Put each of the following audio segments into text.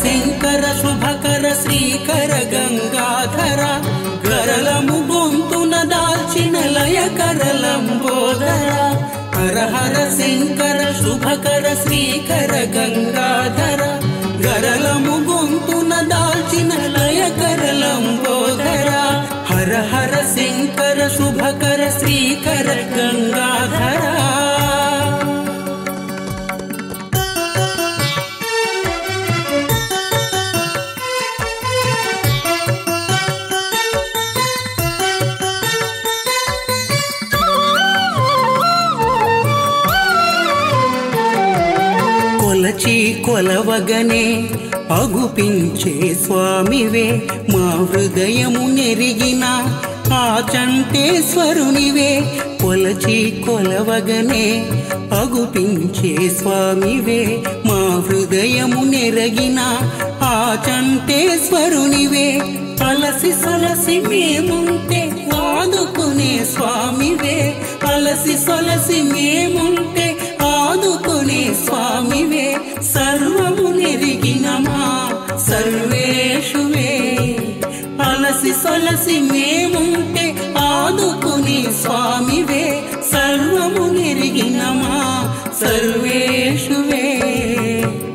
శంకర శుభకర శ్రీకర గంగాధర कर गङ्गा धरा गरल गुततु హర दालचिन लय कर लो गरा हर हर सिंह कर शुभकर श्रीकर गङ्गा धरा गरल गुत तु కొలచి కొలవగనే అగుపించే స్వామివే మా హృదయము నెరిగిన ఆ చంటేశ్వరునివే కొలచి కొలవగనే అగుపించే స్వామివే మా హృదయము నెరగిన ఆ చంటేశ్వరునివే అలసి సొలసి మేముంటే ఆదుకునే స్వామివే అలసి సొలసి మేముంటే ఆదుకునే స్వామివే. కలిసి మేముంటే ఆదుకుని స్వామివే సర్వము నెరిగిన మా సర్వేషువే.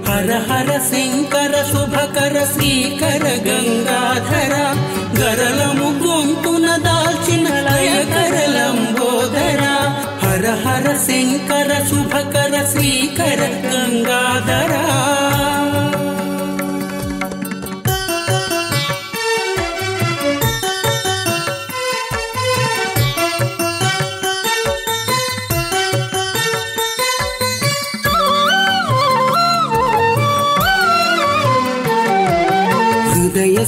హర హర శంకర శుభకర శ్రీకర గంగాధర గరలము గొంతున దాల్చిన లయకర లంబోదర. హర హర శంకర శుభకర శ్రీకర గంగాధర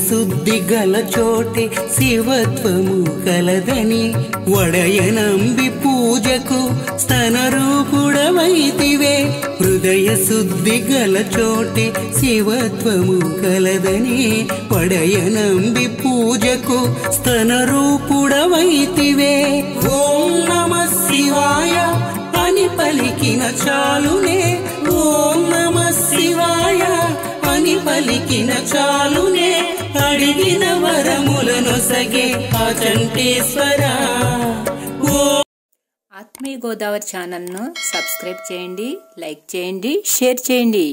శుద్ధి గల చోటే శివత్వము కలదని వడయనంబి పూజకు స్తన రూపుడవైతివే హృదయ శుద్ధి గల చోటే శివత్వము కలదని వడయనంబి పూజకు స్తన రూపుడవైతివే ఓం నమ శివాయ అని పలికిన చాలునే. ఓం నమ శివాయ అని పలికిన చాలునే. అడిగిన వరములను సగే ఆ చంటేశ్వర. ఆత్మీయ గోదావరి ఛానల్ను సబ్స్క్రైబ్ చేయండి లైక్ చేయండి షేర్ చేయండి.